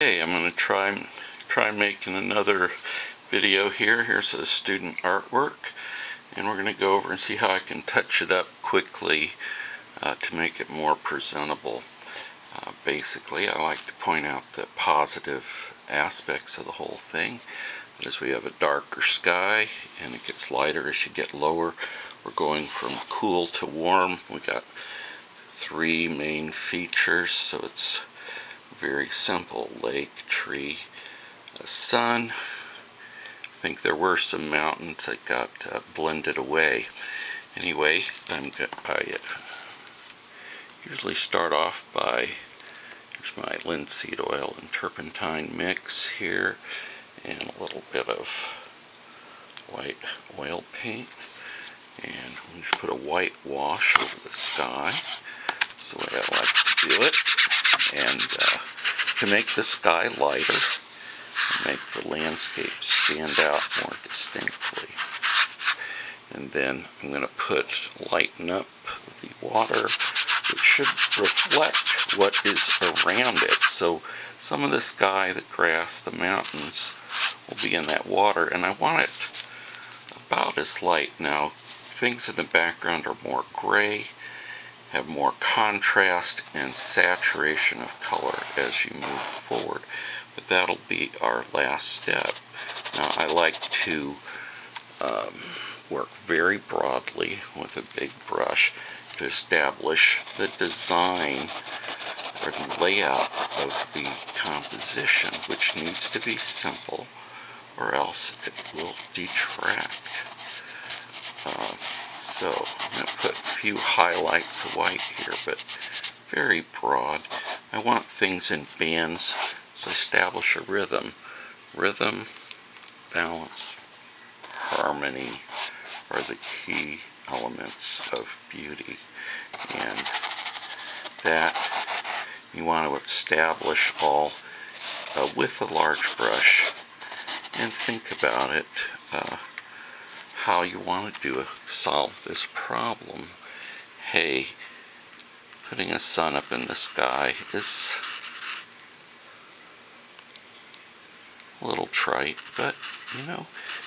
Okay, I'm going to try try making another video here. Here's a student artwork and we're going to go over and see how I can touch it up quickly uh, to make it more presentable. Uh, basically, I like to point out the positive aspects of the whole thing. As we have a darker sky and it gets lighter as you get lower. We're going from cool to warm. We got three main features, so it's very simple lake, tree, sun. I think there were some mountains that got uh, blended away. Anyway, I'm I uh, usually start off by here's my linseed oil and turpentine mix here, and a little bit of white oil paint, and we just put a white wash over the sky. That's the way I like to do it, and. Uh, to make the sky lighter, make the landscape stand out more distinctly. And then I'm going to put lighten up the water, which should reflect what is around it. So some of the sky, the grass, the mountains will be in that water, and I want it about as light. Now, things in the background are more gray, have more contrast and saturation of color as you move forward. But that'll be our last step. Now I like to um, work very broadly with a big brush to establish the design or the layout of the composition, which needs to be simple or else it will detract. Uh, so I'm going to put a few highlights of white here, but very broad. I want things in bands, so establish a rhythm. Rhythm, balance, harmony are the key elements of beauty. And that you want to establish all uh, with a large brush and think about it uh, how you want to do solve this problem. Hey, putting a sun up in the sky is a little trite, but you know,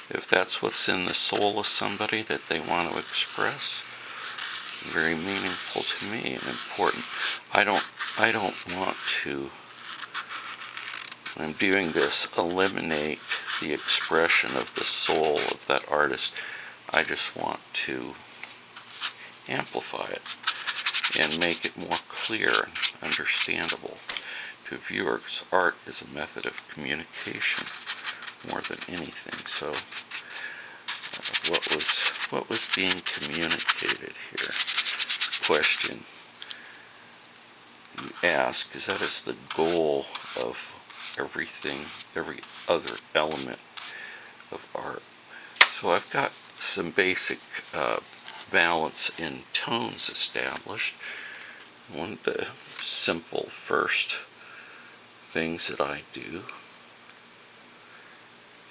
if that's what's in the soul of somebody that they want to express, very meaningful to me and important. I don't I don't want to when I'm doing this eliminate the expression of the soul that artist. I just want to amplify it and make it more clear and understandable to viewers. Art is a method of communication more than anything. So, uh, what was what was being communicated here? Question you ask is that is the goal of everything, every other element of art. So I've got some basic uh, balance in tones established. One of the simple first things that I do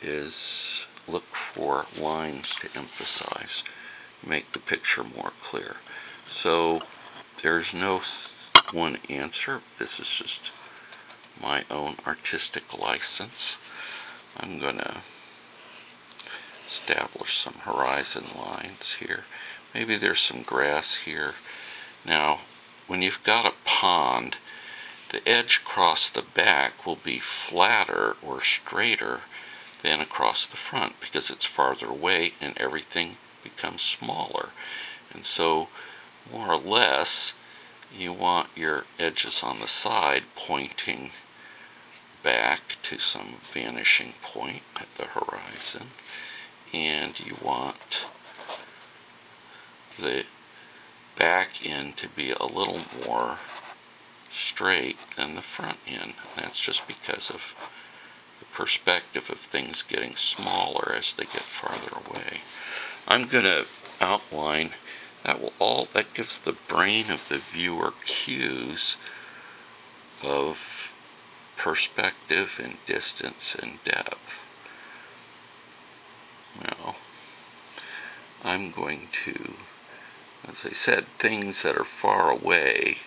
is look for lines to emphasize, make the picture more clear. So there's no one answer. This is just my own artistic license. I'm going to establish some horizon lines here. Maybe there's some grass here. Now, when you've got a pond, the edge across the back will be flatter or straighter than across the front because it's farther away and everything becomes smaller. And so, more or less, you want your edges on the side pointing back to some vanishing point at the horizon and you want the back end to be a little more straight than the front end. That's just because of the perspective of things getting smaller as they get farther away. I'm going to outline that will all that gives the brain of the viewer cues of perspective and distance and depth. Well, I'm going to, as I said, things that are far away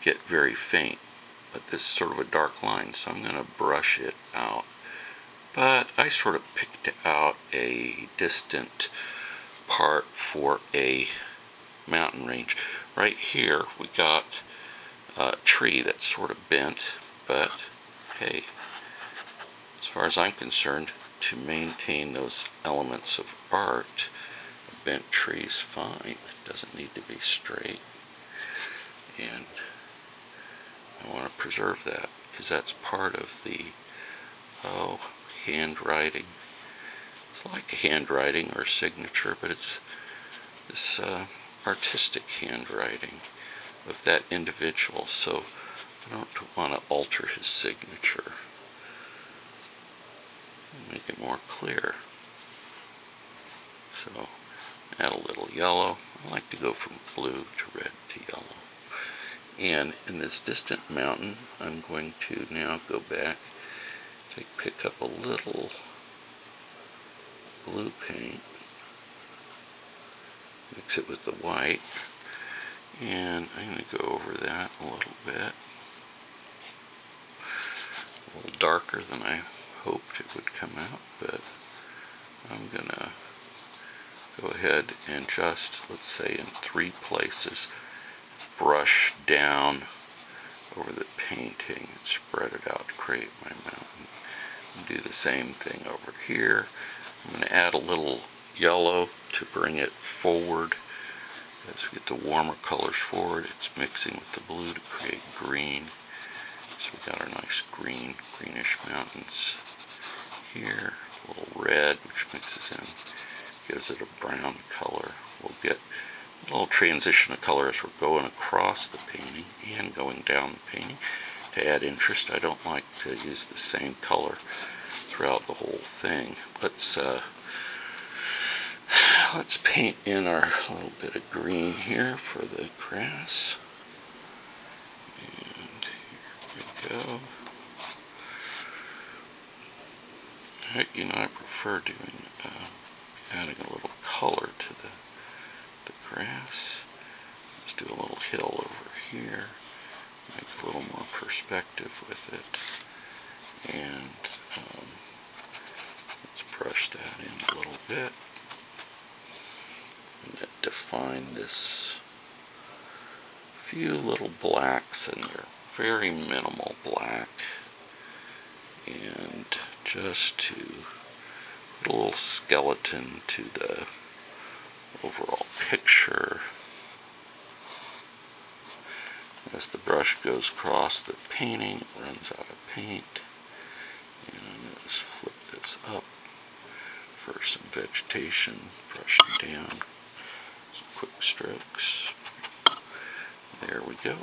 get very faint but this is sort of a dark line, so I'm going to brush it out. But I sort of picked out a distant part for a mountain range. Right here we got a tree that's sort of bent, but hey, as far as I'm concerned, to maintain those elements of art, a bent tree is fine. It doesn't need to be straight. And I want to preserve that because that's part of the, oh, handwriting. It's like a handwriting or signature, but it's this uh, artistic handwriting of that individual. So I don't want to alter his signature. Make it more clear. So add a little yellow. I like to go from blue to red to yellow. And in this distant mountain, I'm going to now go back, take, pick up a little blue paint, mix it with the white, and I'm going to go over that a little bit. A little darker than I hoped it would come out, but I'm going to go ahead and just, let's say in three places, brush down over the painting and spread it out to create my mountain. And do the same thing over here. I'm going to add a little yellow to bring it forward. As we get the warmer colors forward, it's mixing with the blue to create green. So we got our nice green, greenish mountains here. A little red, which mixes in, gives it a brown color. We'll get a little transition of color as we're going across the painting and going down the painting. To add interest, I don't like to use the same color throughout the whole thing. Let's uh, let's paint in our little bit of green here for the grass. And here we go. You know, I prefer doing uh, adding a little color to the the grass. Let's do a little hill over here. Make a little more perspective with it. And um, let's brush that in a little bit. And define this few little blacks in they're very minimal black. And just to put a little skeleton to the overall picture. As the brush goes across the painting, it runs out of paint. And I'm flip this up for some vegetation, brushing down, some quick strokes. There we go.